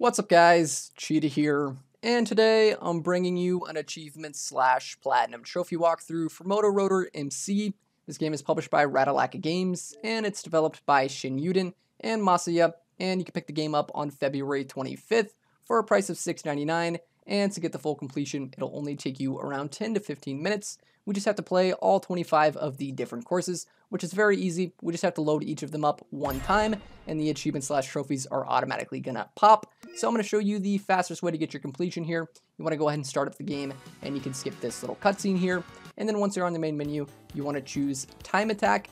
What's up guys, Cheetah here, and today I'm bringing you an achievement slash platinum trophy walkthrough for Moto Roader MC. This game is published by Ratalaika Games, and it's developed by Shinyuden and Masaya, and you can pick the game up on February 25th for a price of $6.99, and to get the full completion, it'll only take you around 10 to 15 minutes. We just have to play all 25 of the different courses, which is very easy. We just have to load each of them up one time, and the achievement slash trophies are automatically gonna pop. So I'm gonna show you the fastest way to get your completion here. You wanna go ahead and start up the game, and you can skip this little cutscene here. And then once you're on the main menu, you wanna choose time attack.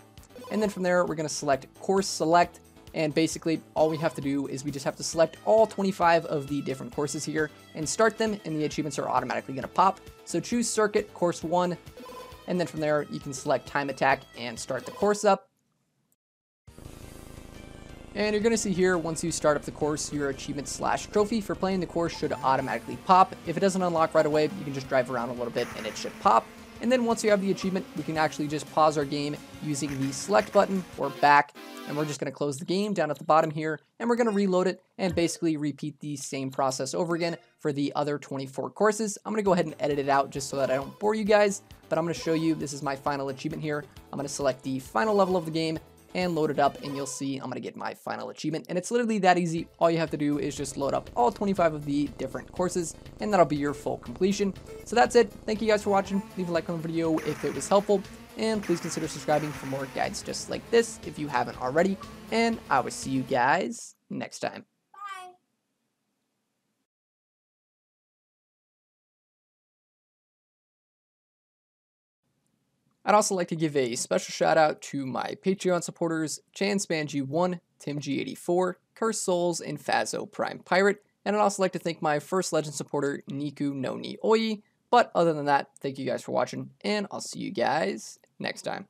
And then from there, we're gonna select course select, and basically, all we have to do is we just have to select all 25 of the different courses here and start them, and the achievements are automatically going to pop. So choose Circuit, Course 1, and then from there, you can select Time Attack and start the course up. And you're going to see here, once you start up the course, your achievement slash trophy for playing the course should automatically pop. If it doesn't unlock right away, you can just drive around a little bit and it should pop. And then once you have the achievement, we can actually just pause our game using the select button or back. And we're just going to close the game down at the bottom here. And we're going to reload it and basically repeat the same process over again for the other 24 courses. I'm going to go ahead and edit it out just so that I don't bore you guys. But I'm going to show you, this is my final achievement here. I'm going to select the final level of the game and load it up and you'll see I'm to get my final achievement. And it's literally that easy. All you have to do is just load up all 25 of the different courses and that'll be your full completion. So that's it. Thank you guys for watching. Leave a like on the video if it was helpful. And please consider subscribing for more guides just like this if you haven't already. And I will see you guys next time. I'd also like to give a special shout out to my Patreon supporters, TschanSchpange1, TimG84, Kursed Souls, and Phazo Prime Pirate, and I'd also like to thank my first legend supporter, Niku no Nioi. But other than that, thank you guys for watching, and I'll see you guys next time.